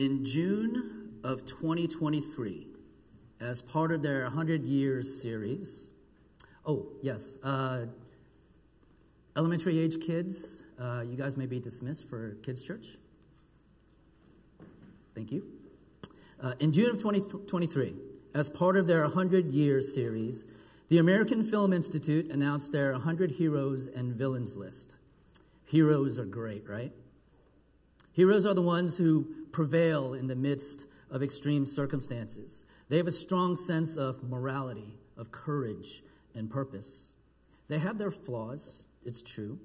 In June of 2023, as part of their 100 Years series, oh, yes, uh, elementary age kids, uh, you guys may be dismissed for Kids Church. Thank you. Uh, in June of 2023, as part of their 100 Years series, the American Film Institute announced their 100 Heroes and Villains list. Heroes are great, right? Heroes are the ones who prevail in the midst of extreme circumstances. They have a strong sense of morality, of courage, and purpose. They have their flaws, it's true,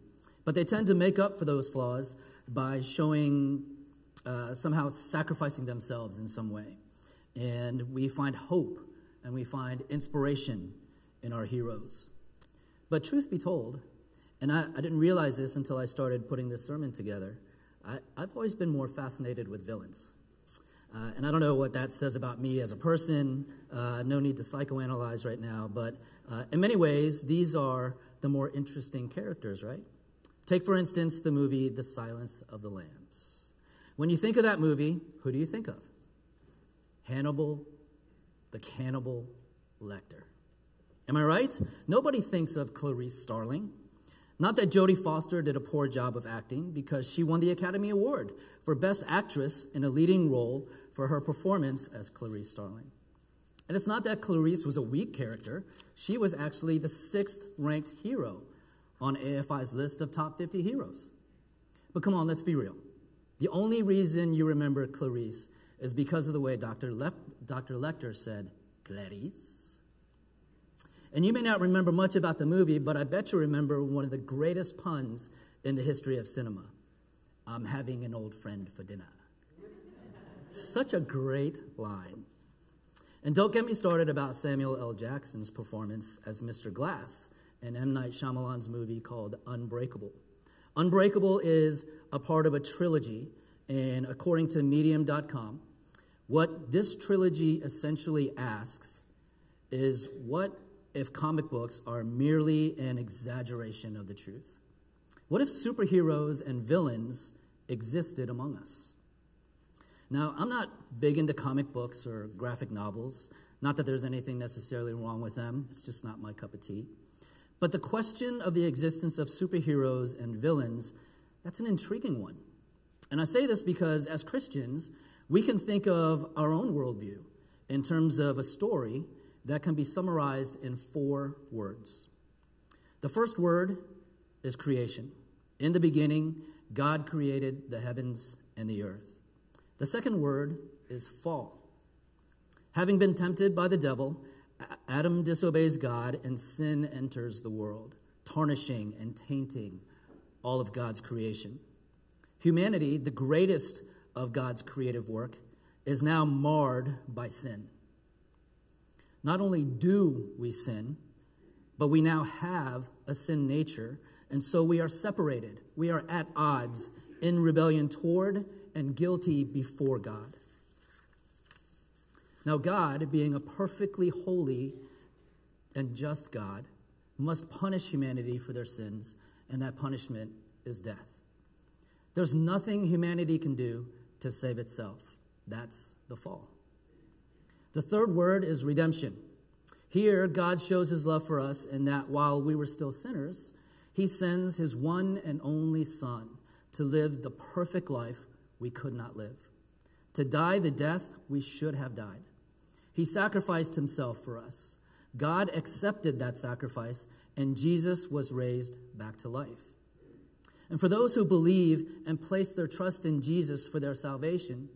but they tend to make up for those flaws by showing, uh, somehow sacrificing themselves in some way. And we find hope and we find inspiration in our heroes. But truth be told, and I, I didn't realize this until I started putting this sermon together, I, have always been more fascinated with villains. Uh, and I don't know what that says about me as a person. Uh, no need to psychoanalyze right now. But uh, in many ways, these are the more interesting characters, right? Take, for instance, the movie The Silence of the Lambs. When you think of that movie, who do you think of? Hannibal, the cannibal Lecter. Am I right? Nobody thinks of Clarice Starling. Not that Jodie Foster did a poor job of acting, because she won the Academy Award for Best Actress in a leading role for her performance as Clarice Starling. And it's not that Clarice was a weak character, she was actually the sixth ranked hero on AFI's list of top 50 heroes. But come on, let's be real. The only reason you remember Clarice is because of the way Dr. Le- Dr. Lecter said, Clarice. And you may not remember much about the movie, but I bet you remember one of the greatest puns in the history of cinema I'm having an old friend for dinner. Such a great line. And don't get me started about Samuel L. Jackson's performance as Mr. Glass in M. Night Shyamalan's movie called Unbreakable. Unbreakable is a part of a trilogy, and according to Medium.com, what this trilogy essentially asks is what if comic books are merely an exaggeration of the truth? What if superheroes and villains existed among us? Now, I'm not big into comic books or graphic novels. Not that there's anything necessarily wrong with them, it's just not my cup of tea. But the question of the existence of superheroes and villains, that's an intriguing one. And I say this because as Christians, we can think of our own worldview in terms of a story that can be summarized in four words. The first word is creation. In the beginning, God created the heavens and the earth. The second word is fall. Having been tempted by the devil, Adam disobeys God and sin enters the world, tarnishing and tainting all of God's creation. Humanity, the greatest of God's creative work, is now marred by sin. Not only do we sin, but we now have a sin nature, and so we are separated. We are at odds in rebellion toward and guilty before God. Now, God, being a perfectly holy and just God, must punish humanity for their sins, and that punishment is death. There's nothing humanity can do to save itself. That's the fall. The third word is redemption. Here, God shows his love for us in that while we were still sinners, he sends his one and only Son to live the perfect life we could not live, to die the death we should have died. He sacrificed himself for us. God accepted that sacrifice, and Jesus was raised back to life. And for those who believe and place their trust in Jesus for their salvation,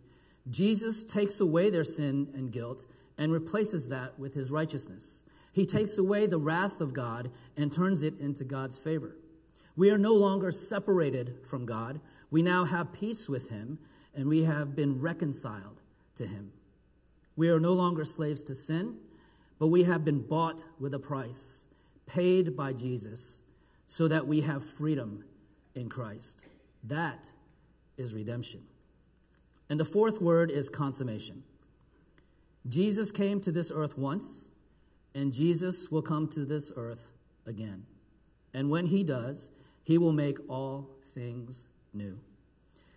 Jesus takes away their sin and guilt and replaces that with his righteousness. He takes away the wrath of God and turns it into God's favor. We are no longer separated from God. We now have peace with him, and we have been reconciled to him. We are no longer slaves to sin, but we have been bought with a price, paid by Jesus, so that we have freedom in Christ. That is redemption. And the fourth word is consummation. Jesus came to this earth once, and Jesus will come to this earth again. And when he does, he will make all things new.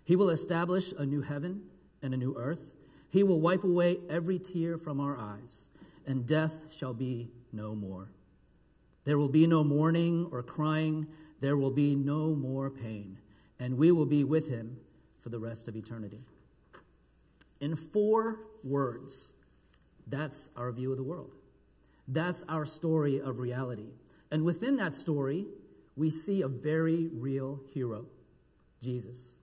He will establish a new heaven and a new earth. He will wipe away every tear from our eyes, and death shall be no more. There will be no mourning or crying, there will be no more pain, and we will be with him for the rest of eternity. In four words, that's our view of the world. That's our story of reality. And within that story, we see a very real hero, Jesus.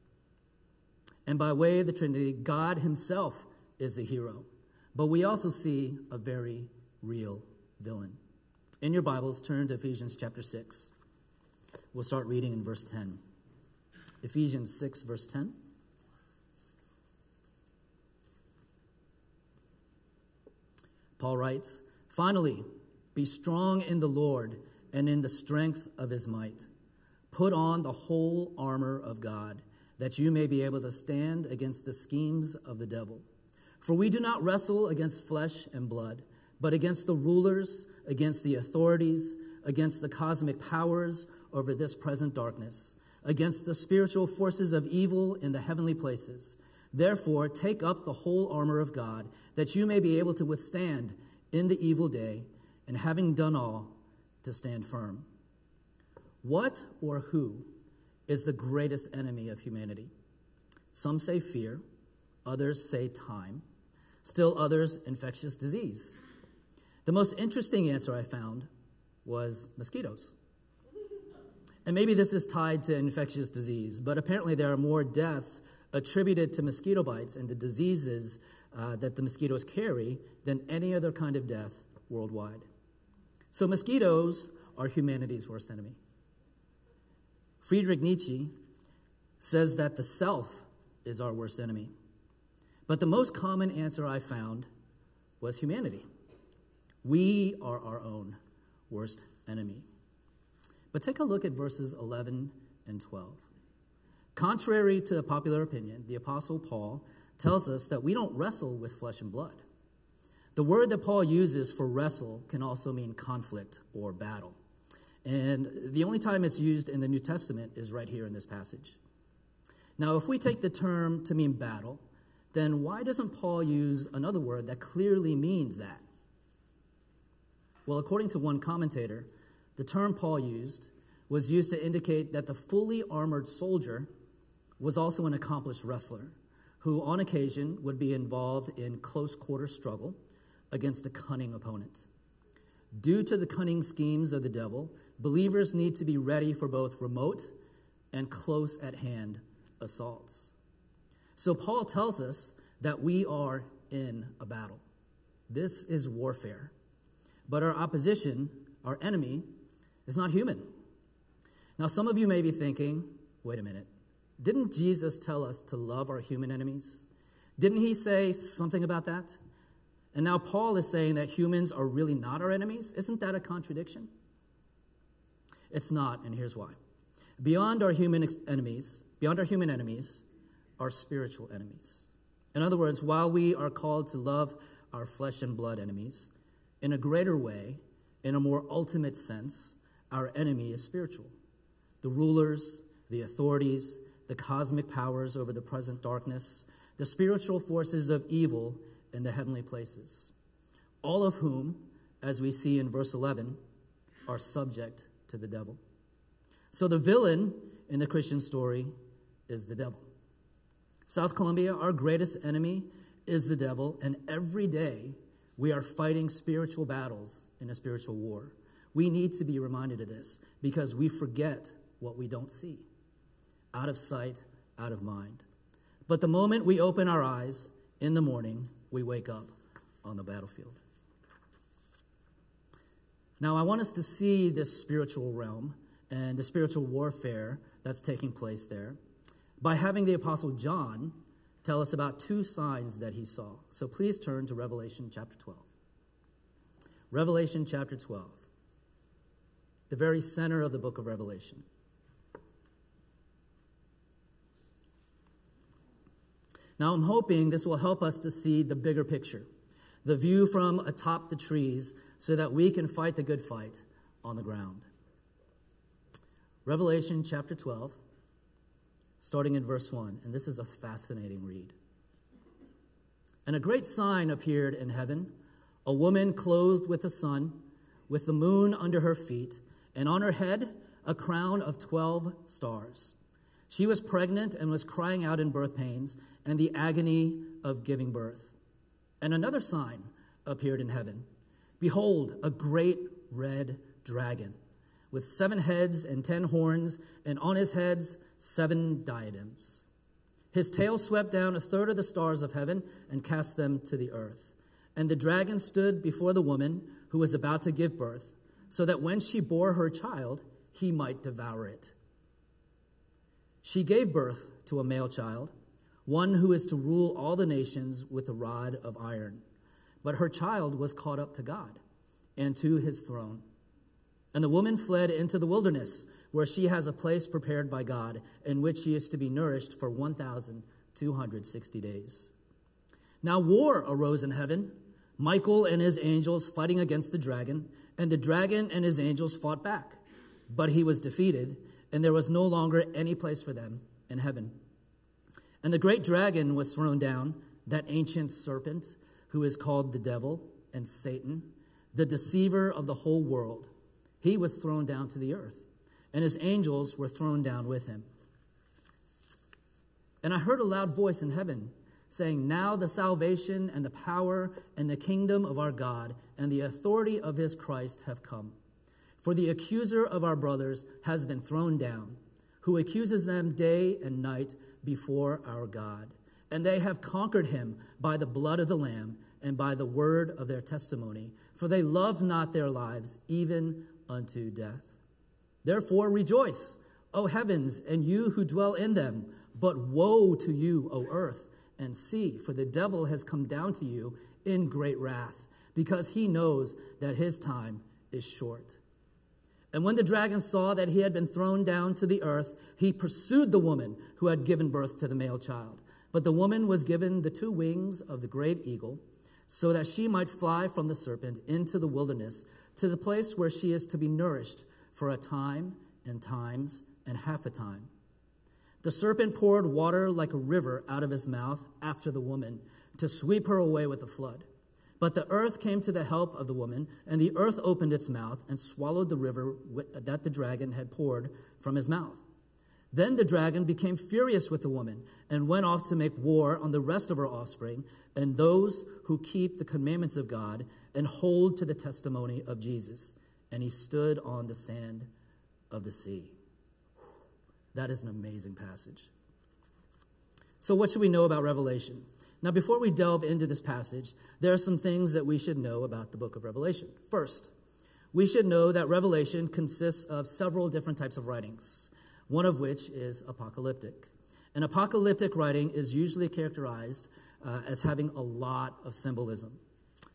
And by way of the Trinity, God Himself is the hero. But we also see a very real villain. In your Bibles, turn to Ephesians chapter 6. We'll start reading in verse 10. Ephesians 6, verse 10. Paul writes, Finally, be strong in the Lord and in the strength of his might. Put on the whole armor of God, that you may be able to stand against the schemes of the devil. For we do not wrestle against flesh and blood, but against the rulers, against the authorities, against the cosmic powers over this present darkness, against the spiritual forces of evil in the heavenly places. Therefore, take up the whole armor of God, that you may be able to withstand in the evil day, and having done all, to stand firm. What or who is the greatest enemy of humanity? Some say fear, others say time, still others, infectious disease. The most interesting answer I found was mosquitoes. And maybe this is tied to infectious disease, but apparently there are more deaths attributed to mosquito bites and the diseases uh, that the mosquitoes carry than any other kind of death worldwide. So, mosquitoes are humanity's worst enemy. Friedrich Nietzsche says that the self is our worst enemy. But the most common answer I found was humanity. We are our own worst enemy. But take a look at verses 11 and 12. Contrary to popular opinion, the Apostle Paul tells us that we don't wrestle with flesh and blood. The word that Paul uses for wrestle can also mean conflict or battle. And the only time it's used in the New Testament is right here in this passage. Now, if we take the term to mean battle, then why doesn't Paul use another word that clearly means that? Well, according to one commentator, the term Paul used was used to indicate that the fully armored soldier was also an accomplished wrestler who, on occasion, would be involved in close quarter struggle against a cunning opponent. Due to the cunning schemes of the devil, believers need to be ready for both remote and close at hand assaults. So, Paul tells us that we are in a battle. This is warfare. But our opposition, our enemy, is not human. Now, some of you may be thinking, wait a minute, didn't Jesus tell us to love our human enemies? Didn't he say something about that? And now Paul is saying that humans are really not our enemies. Isn't that a contradiction? It's not, and here's why. Beyond our human enemies, beyond our human enemies, are spiritual enemies. In other words, while we are called to love our flesh and blood enemies, in a greater way, in a more ultimate sense, our enemy is spiritual. The rulers, the authorities, the cosmic powers over the present darkness, the spiritual forces of evil in the heavenly places, all of whom, as we see in verse 11, are subject to the devil. So the villain in the Christian story is the devil. South Columbia, our greatest enemy is the devil, and every day we are fighting spiritual battles in a spiritual war. We need to be reminded of this because we forget what we don't see out of sight, out of mind. But the moment we open our eyes in the morning, we wake up on the battlefield. Now, I want us to see this spiritual realm and the spiritual warfare that's taking place there by having the Apostle John tell us about two signs that he saw. So please turn to Revelation chapter 12. Revelation chapter 12, the very center of the book of Revelation. Now, I'm hoping this will help us to see the bigger picture, the view from atop the trees, so that we can fight the good fight on the ground. Revelation chapter 12, starting in verse 1, and this is a fascinating read. And a great sign appeared in heaven a woman clothed with the sun, with the moon under her feet, and on her head a crown of 12 stars. She was pregnant and was crying out in birth pains and the agony of giving birth. And another sign appeared in heaven Behold, a great red dragon with seven heads and ten horns, and on his heads seven diadems. His tail swept down a third of the stars of heaven and cast them to the earth. And the dragon stood before the woman who was about to give birth, so that when she bore her child, he might devour it. She gave birth to a male child, one who is to rule all the nations with a rod of iron. But her child was caught up to God and to his throne. And the woman fled into the wilderness where she has a place prepared by God, in which she is to be nourished for 1,260 days. Now war arose in heaven, Michael and his angels fighting against the dragon, and the dragon and his angels fought back. But he was defeated, and there was no longer any place for them in heaven. And the great dragon was thrown down, that ancient serpent who is called the devil and Satan, the deceiver of the whole world. He was thrown down to the earth and his angels were thrown down with him. And I heard a loud voice in heaven saying, Now the salvation and the power and the kingdom of our God and the authority of his Christ have come. For the accuser of our brothers has been thrown down, who accuses them day and night before our God. And they have conquered him by the blood of the Lamb and by the word of their testimony, for they loved not their lives even unto death. Therefore rejoice, O heavens, and you who dwell in them. But woe to you, O earth, and see, for the devil has come down to you in great wrath, because he knows that his time is short. And when the dragon saw that he had been thrown down to the earth, he pursued the woman who had given birth to the male child. But the woman was given the two wings of the great eagle, so that she might fly from the serpent into the wilderness to the place where she is to be nourished for a time and times and half a time. The serpent poured water like a river out of his mouth after the woman to sweep her away with a flood. But the earth came to the help of the woman, and the earth opened its mouth and swallowed the river that the dragon had poured from his mouth. Then the dragon became furious with the woman and went off to make war on the rest of her offspring and those who keep the commandments of God and hold to the testimony of Jesus and he stood on the sand of the sea. That is an amazing passage. So, what should we know about Revelation? Now, before we delve into this passage, there are some things that we should know about the book of Revelation. First, we should know that Revelation consists of several different types of writings, one of which is apocalyptic. An apocalyptic writing is usually characterized uh, as having a lot of symbolism.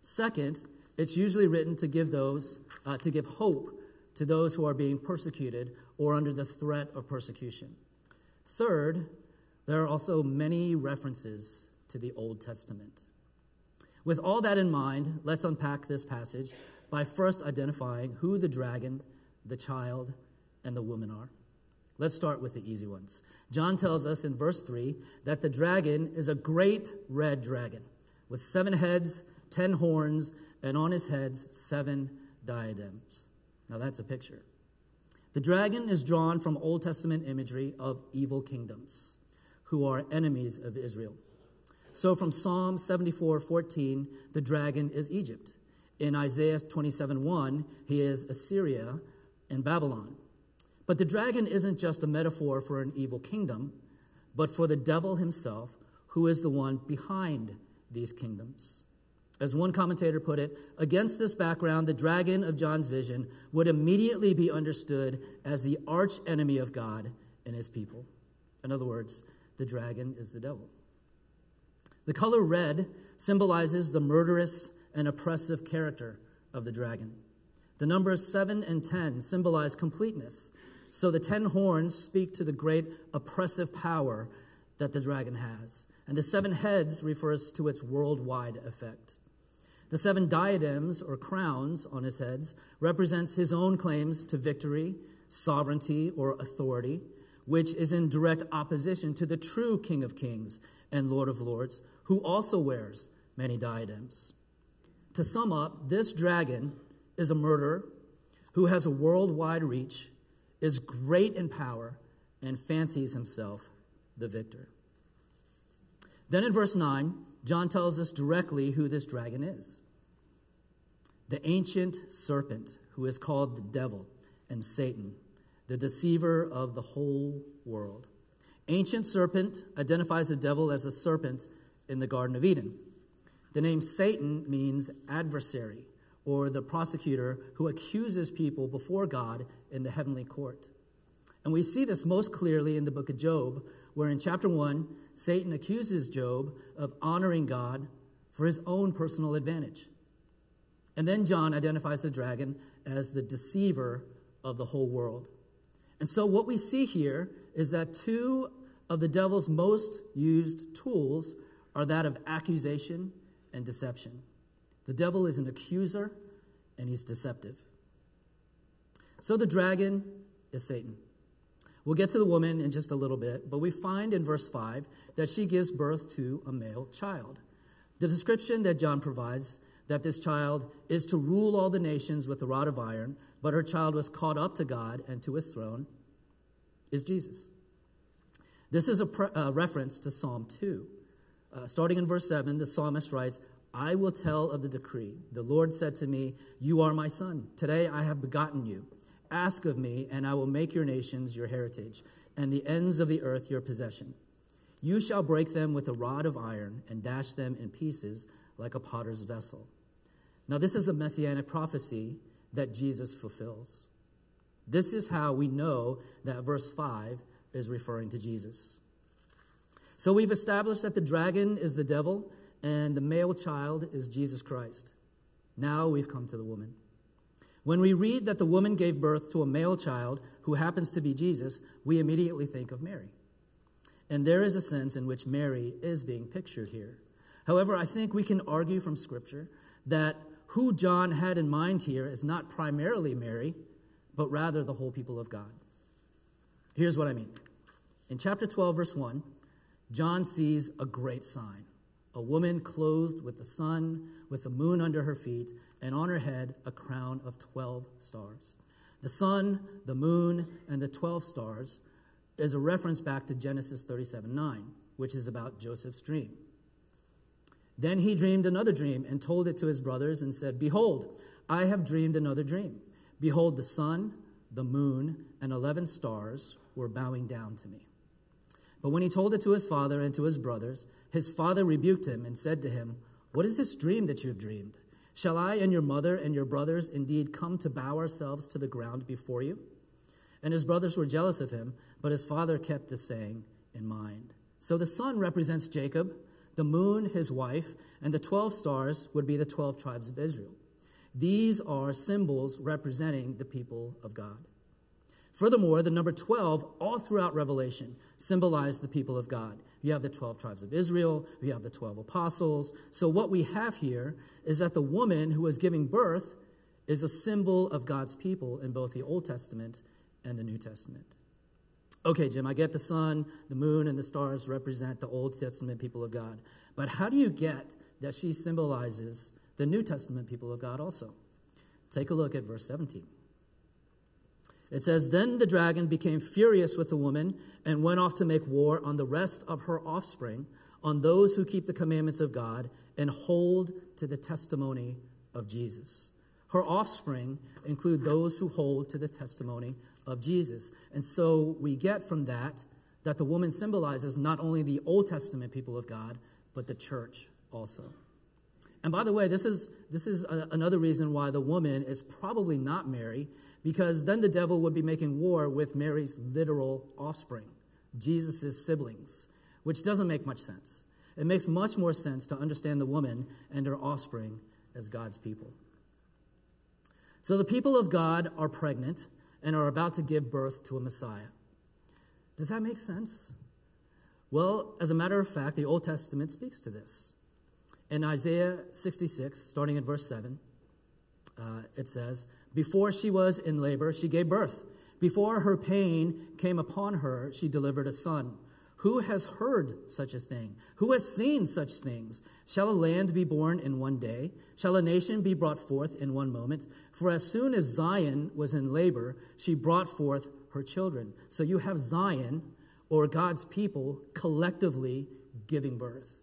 Second, it's usually written to give those, uh, to give hope to those who are being persecuted or under the threat of persecution. Third, there are also many references to the Old Testament. With all that in mind, let's unpack this passage by first identifying who the dragon, the child, and the woman are. Let's start with the easy ones. John tells us in verse 3 that the dragon is a great red dragon with seven heads, ten horns, and on his heads seven diadems. Now that's a picture. The dragon is drawn from Old Testament imagery of evil kingdoms who are enemies of Israel. So from Psalm 74 14, the dragon is Egypt. In Isaiah 27 1, he is Assyria and Babylon. But the dragon isn't just a metaphor for an evil kingdom, but for the devil himself, who is the one behind these kingdoms. As one commentator put it, against this background, the dragon of John's vision would immediately be understood as the arch enemy of God and his people. In other words, the dragon is the devil. The color red symbolizes the murderous and oppressive character of the dragon. The numbers 7 and 10 symbolize completeness. So the 10 horns speak to the great oppressive power that the dragon has. And the seven heads refers to its worldwide effect. The seven diadems or crowns on his heads represents his own claims to victory, sovereignty, or authority, which is in direct opposition to the true King of Kings and Lord of Lords, who also wears many diadems. To sum up, this dragon is a murderer who has a worldwide reach, is great in power, and fancies himself the victor. Then in verse 9, John tells us directly who this dragon is the ancient serpent who is called the devil and Satan, the deceiver of the whole world. Ancient serpent identifies the devil as a serpent in the Garden of Eden. The name Satan means adversary or the prosecutor who accuses people before God in the heavenly court. And we see this most clearly in the book of Job, where in chapter 1, Satan accuses Job of honoring God for his own personal advantage. And then John identifies the dragon as the deceiver of the whole world. And so, what we see here is that two of the devil's most used tools are that of accusation and deception. The devil is an accuser and he's deceptive. So, the dragon is Satan. We'll get to the woman in just a little bit, but we find in verse 5 that she gives birth to a male child. The description that John provides that this child is to rule all the nations with a rod of iron, but her child was caught up to God and to his throne, is Jesus. This is a pre- uh, reference to Psalm 2. Uh, starting in verse 7, the psalmist writes, I will tell of the decree. The Lord said to me, You are my son. Today I have begotten you. Ask of me, and I will make your nations your heritage, and the ends of the earth your possession. You shall break them with a rod of iron, and dash them in pieces like a potter's vessel. Now, this is a messianic prophecy that Jesus fulfills. This is how we know that verse 5 is referring to Jesus. So we've established that the dragon is the devil and the male child is Jesus Christ. Now we've come to the woman. When we read that the woman gave birth to a male child who happens to be Jesus, we immediately think of Mary. And there is a sense in which Mary is being pictured here. However, I think we can argue from Scripture that who John had in mind here is not primarily Mary, but rather the whole people of God. Here's what I mean. In chapter 12, verse 1, John sees a great sign a woman clothed with the sun, with the moon under her feet, and on her head a crown of 12 stars. The sun, the moon, and the 12 stars is a reference back to Genesis 37 9, which is about Joseph's dream. Then he dreamed another dream and told it to his brothers and said, Behold, I have dreamed another dream. Behold, the sun, the moon, and 11 stars were bowing down to me. But when he told it to his father and to his brothers, his father rebuked him and said to him, What is this dream that you have dreamed? Shall I and your mother and your brothers indeed come to bow ourselves to the ground before you? And his brothers were jealous of him, but his father kept the saying in mind. So the sun represents Jacob the moon his wife, and the 12 stars would be the 12 tribes of Israel. These are symbols representing the people of God. Furthermore, the number 12, all throughout Revelation, symbolize the people of God. You have the 12 tribes of Israel, you have the 12 apostles. So, what we have here is that the woman who is giving birth is a symbol of God's people in both the Old Testament and the New Testament. Okay, Jim, I get the sun, the moon, and the stars represent the Old Testament people of God. But how do you get that she symbolizes the New Testament people of God also? Take a look at verse 17. It says, Then the dragon became furious with the woman and went off to make war on the rest of her offspring, on those who keep the commandments of God and hold to the testimony of Jesus. Her offspring include those who hold to the testimony of Jesus. And so we get from that that the woman symbolizes not only the Old Testament people of God, but the church also. And by the way, this is, this is a, another reason why the woman is probably not Mary, because then the devil would be making war with Mary's literal offspring, Jesus' siblings, which doesn't make much sense. It makes much more sense to understand the woman and her offspring as God's people. So the people of God are pregnant and are about to give birth to a Messiah. Does that make sense? Well, as a matter of fact, the Old Testament speaks to this. In Isaiah 66, starting at verse 7, uh, it says, Before she was in labor, she gave birth. Before her pain came upon her, she delivered a son Who has heard such a thing? Who has seen such things? Shall a land be born in one day? Shall a nation be brought forth in one moment? For as soon as Zion was in labor, she brought forth her children. So you have Zion, or God's people, collectively giving birth.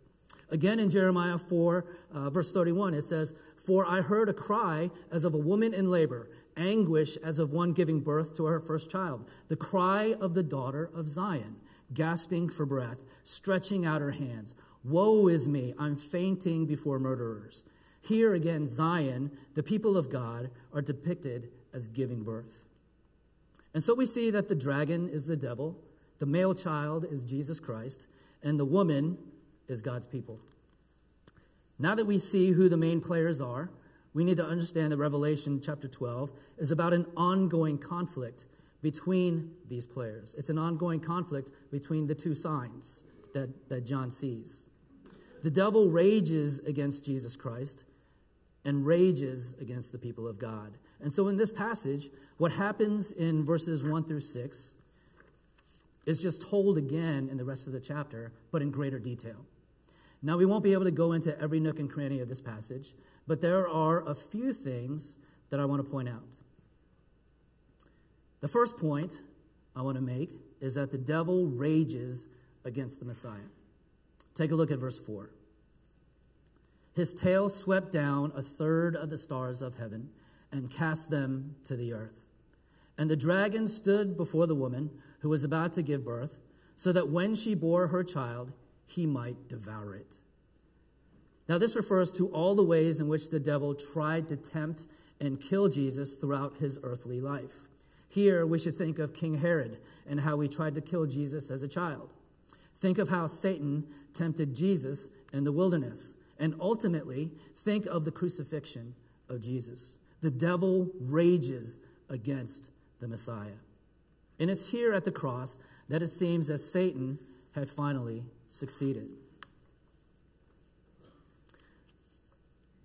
Again in Jeremiah 4, uh, verse 31, it says, For I heard a cry as of a woman in labor, anguish as of one giving birth to her first child, the cry of the daughter of Zion gasping for breath, stretching out her hands. Woe is me, I'm fainting before murderers. Here again, Zion, the people of God, are depicted as giving birth. And so we see that the dragon is the devil, the male child is Jesus Christ, and the woman is God's people. Now that we see who the main players are, we need to understand that Revelation chapter 12 is about an ongoing conflict between these players. It's an ongoing conflict between the two signs that, that John sees. The devil rages against Jesus Christ and rages against the people of God. And so in this passage, what happens in verses 1 through 6 is just told again in the rest of the chapter, but in greater detail. Now, we won't be able to go into every nook and cranny of this passage, but there are a few things that I want to point out. The first point I want to make is that the devil rages against the Messiah. Take a look at verse 4. His tail swept down a third of the stars of heaven and cast them to the earth. And the dragon stood before the woman who was about to give birth, so that when she bore her child, he might devour it. Now, this refers to all the ways in which the devil tried to tempt and kill Jesus throughout his earthly life. Here, we should think of King Herod and how he tried to kill Jesus as a child. Think of how Satan tempted Jesus in the wilderness. And ultimately, think of the crucifixion of Jesus. The devil rages against the Messiah. And it's here at the cross that it seems as Satan had finally succeeded.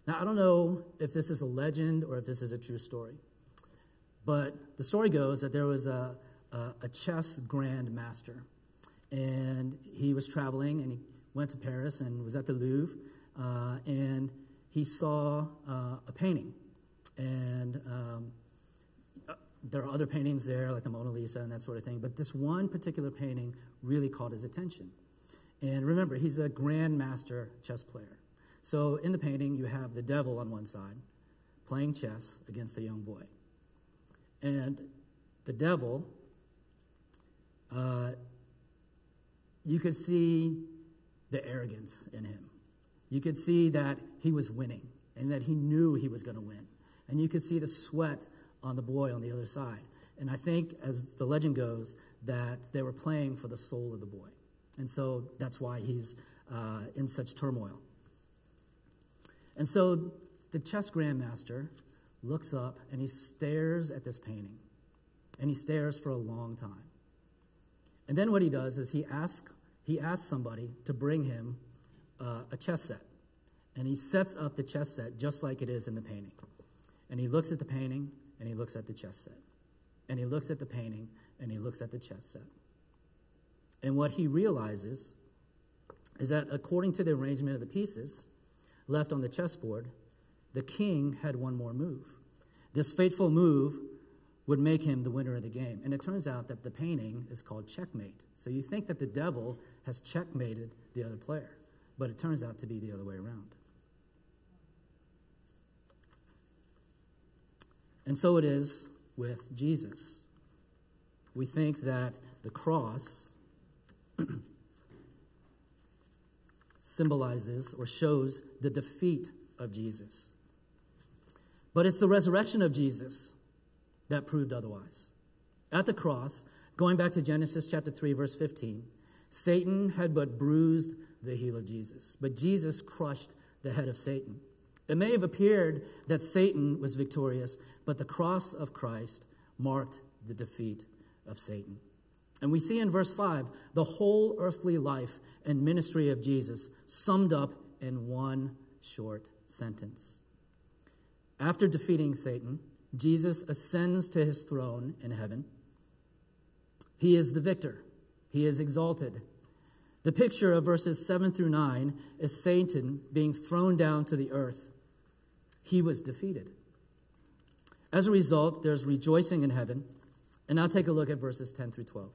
Now, I don't know if this is a legend or if this is a true story. But the story goes that there was a, a, a chess grandmaster, and he was traveling and he went to Paris and was at the Louvre, uh, and he saw uh, a painting. And um, uh, there are other paintings there, like the Mona Lisa and that sort of thing, but this one particular painting really caught his attention. And remember, he's a grandmaster chess player. So in the painting, you have the devil on one side playing chess against a young boy. And the devil, uh, you could see the arrogance in him. You could see that he was winning and that he knew he was going to win. And you could see the sweat on the boy on the other side. And I think, as the legend goes, that they were playing for the soul of the boy. And so that's why he's uh, in such turmoil. And so the chess grandmaster looks up and he stares at this painting. And he stares for a long time. And then what he does is he asks, he asks somebody to bring him uh, a chess set. And he sets up the chess set just like it is in the painting. And he looks at the painting and he looks at the chess set. And he looks at the painting and he looks at the chess set. And what he realizes is that according to the arrangement of the pieces left on the chessboard, the king had one more move. This fateful move would make him the winner of the game. And it turns out that the painting is called checkmate. So you think that the devil has checkmated the other player, but it turns out to be the other way around. And so it is with Jesus. We think that the cross symbolizes or shows the defeat of Jesus. But it's the resurrection of Jesus that proved otherwise. At the cross, going back to Genesis chapter 3, verse 15, Satan had but bruised the heel of Jesus, but Jesus crushed the head of Satan. It may have appeared that Satan was victorious, but the cross of Christ marked the defeat of Satan. And we see in verse 5 the whole earthly life and ministry of Jesus summed up in one short sentence after defeating Satan, Jesus ascends to his throne in heaven. He is the victor, he is exalted. The picture of verses 7 through 9 is Satan being thrown down to the earth. He was defeated. As a result, there's rejoicing in heaven. And now take a look at verses 10 through 12.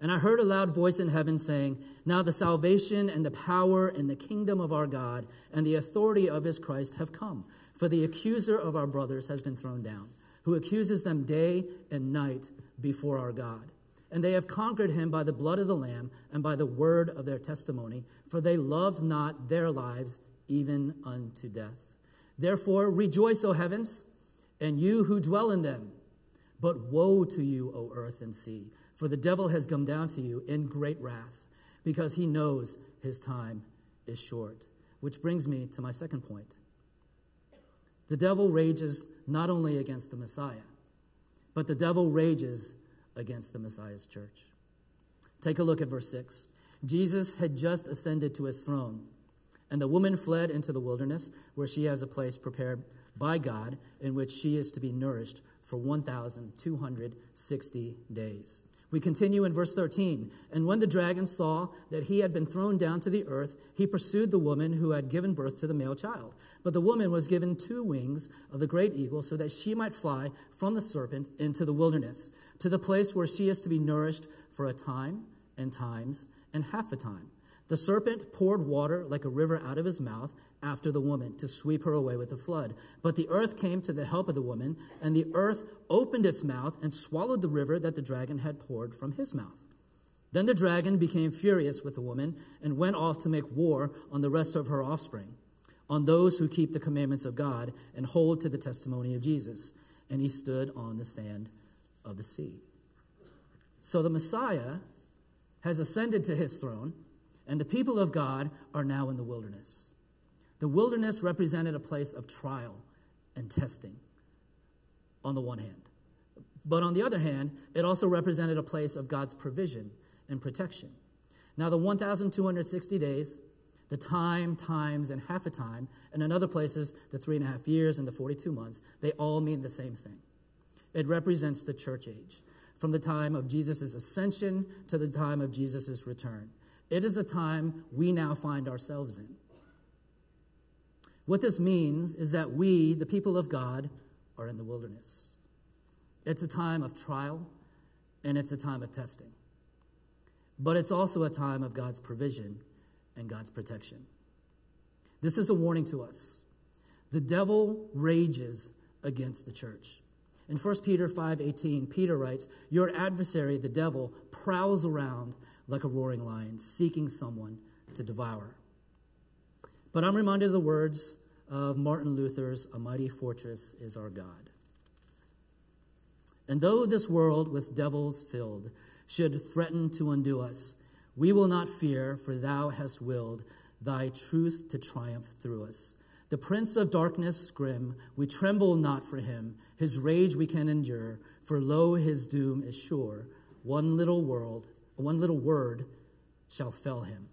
And I heard a loud voice in heaven saying, Now the salvation and the power and the kingdom of our God and the authority of his Christ have come. For the accuser of our brothers has been thrown down, who accuses them day and night before our God. And they have conquered him by the blood of the Lamb and by the word of their testimony, for they loved not their lives even unto death. Therefore, rejoice, O heavens, and you who dwell in them. But woe to you, O earth and sea for the devil has come down to you in great wrath, because he knows his time is short. Which brings me to my second point. The devil rages not only against the Messiah, but the devil rages against the Messiah's church. Take a look at verse 6. Jesus had just ascended to his throne, and the woman fled into the wilderness, where she has a place prepared by God in which she is to be nourished for 1,260 days. We continue in verse 13. And when the dragon saw that he had been thrown down to the earth, he pursued the woman who had given birth to the male child. But the woman was given two wings of the great eagle so that she might fly from the serpent into the wilderness, to the place where she is to be nourished for a time and times and half a time. The serpent poured water like a river out of his mouth after the woman to sweep her away with the flood. But the earth came to the help of the woman, and the earth opened its mouth and swallowed the river that the dragon had poured from his mouth. Then the dragon became furious with the woman and went off to make war on the rest of her offspring, on those who keep the commandments of God and hold to the testimony of Jesus. And he stood on the sand of the sea. So the Messiah has ascended to his throne, and the people of God are now in the wilderness. The wilderness represented a place of trial and testing on the one hand. But on the other hand, it also represented a place of God's provision and protection. Now, the 1,260 days, the time, times, and half a time, and in other places, the three and a half years and the 42 months, they all mean the same thing. It represents the church age, from the time of Jesus' ascension to the time of Jesus' return. It is a time we now find ourselves in. What this means is that we, the people of God, are in the wilderness. It's a time of trial and it's a time of testing. But it's also a time of God's provision and God's protection. This is a warning to us. The devil rages against the church. In 1 Peter 5:18, Peter writes, "Your adversary, the devil, prowls around like a roaring lion, seeking someone to devour." But I'm reminded of the words of Martin Luther's A Mighty Fortress is Our God. And though this world with devils filled should threaten to undo us, we will not fear, for thou hast willed thy truth to triumph through us. The prince of darkness grim, we tremble not for him. His rage we can endure, for lo, his doom is sure. One little world, one little word shall fell him.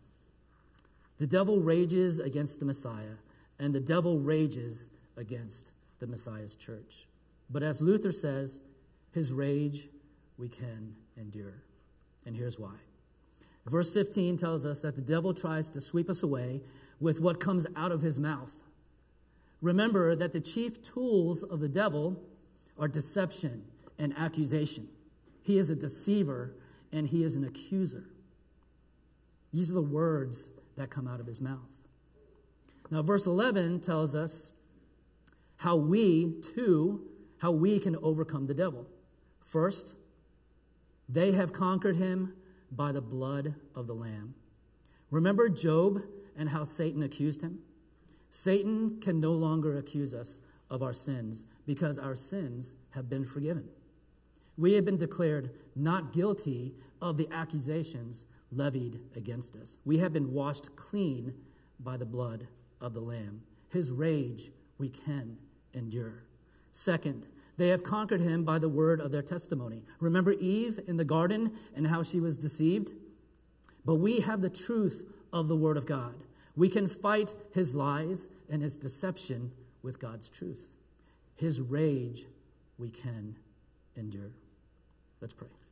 The devil rages against the Messiah, and the devil rages against the Messiah's church. But as Luther says, his rage we can endure. And here's why. Verse 15 tells us that the devil tries to sweep us away with what comes out of his mouth. Remember that the chief tools of the devil are deception and accusation. He is a deceiver and he is an accuser. These are the words that come out of his mouth. Now, verse 11 tells us how we, too, how we can overcome the devil. First, they have conquered him by the blood of the Lamb. Remember Job and how Satan accused him? Satan can no longer accuse us of our sins because our sins have been forgiven. We have been declared not guilty of the accusations levied against us. We have been washed clean by the blood of the Lamb. His rage we can endure. Second, they have conquered him by the word of their testimony. Remember Eve in the garden and how she was deceived? But we have the truth of the word of God. We can fight his lies and his deception with God's truth. His rage we can endure. Let's pray.